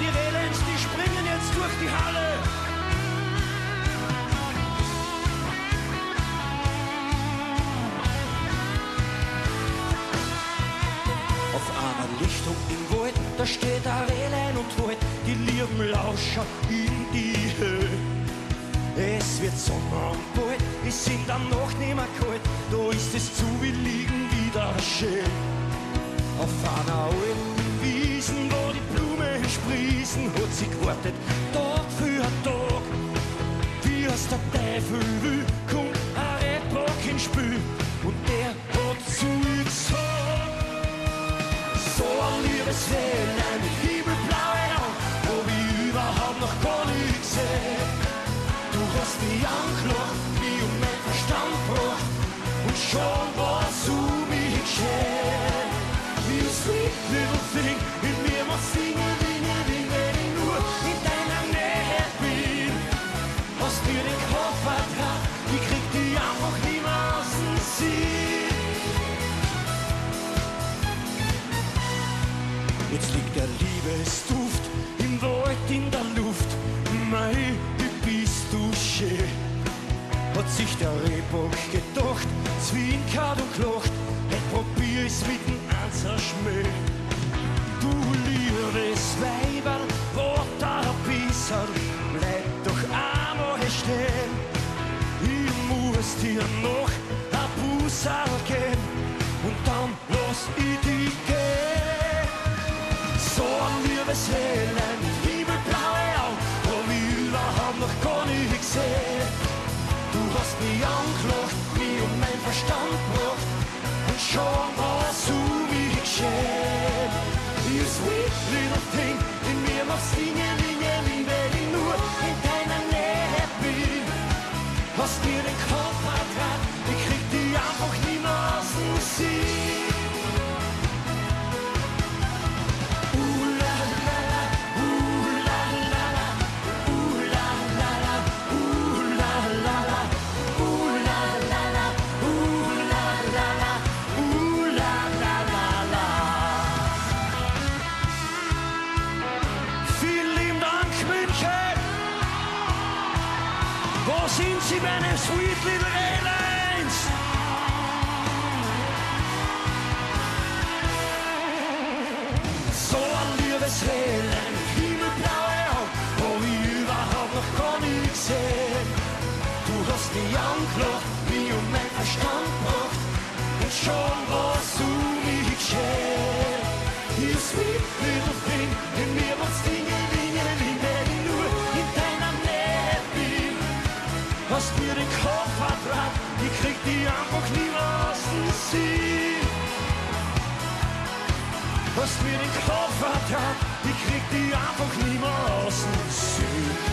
die Relens, die springen jetzt durch die Halle. Auf einer Lichtung im Wald, da steht ein Rehlein und holt die lieben Lauscher in die Höhe. Es wird Sommer und bald, es sind dann noch nimmer kalt, da ist es zu wie liegen wieder schön. Auf einer alten Wiesen, sprießen, hat sie gewartet, Tag für Tag. Wie es der Teufel will, kommt ein Redbock ins Spiel und der hat zu ihr gesagt. So ein liebes Ländlein mit himmelblaue Augen, hab ich überhaupt noch gar nicht gesehen. Du hast mich angelacht, mich um mein Verstand gebracht und schon war's Mir den Kopf vertraut, ich krieg die einfach nie mehr aus dem Sinn. Jetzt liegt der Liebesduft im Wald in der Luft. Mei, wie bist du schön. Hat sich der Rehbock gedacht, zwinkert und gelacht, geben und dann lass ich dich gehen. So ein liebes mit himmelblaue Augen, hab ich überhaupt noch gar nicht gesehen. Du hast mich angelacht, mich um mein Verstand gebracht und schon war's um mich geschehen. You sweet little thing, in mir machst singen, singen, wie wenn ich nur in deiner Nähe bin. Hast mir den Wo sind Sie, meine Sweet Little Airlines? So ein liebes Ländlein, himmelblaue Augen, hab ich überhaupt noch gar nicht gesehen. Du hast mich angelacht, mich um mein Verstand gebracht und schon war's um mich geschehen. You sweet little thing, in mir Hast mir den Kopf vertraut, ich krieg die einfach nie mehr aus dem Sinn.